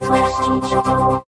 Flash teacher.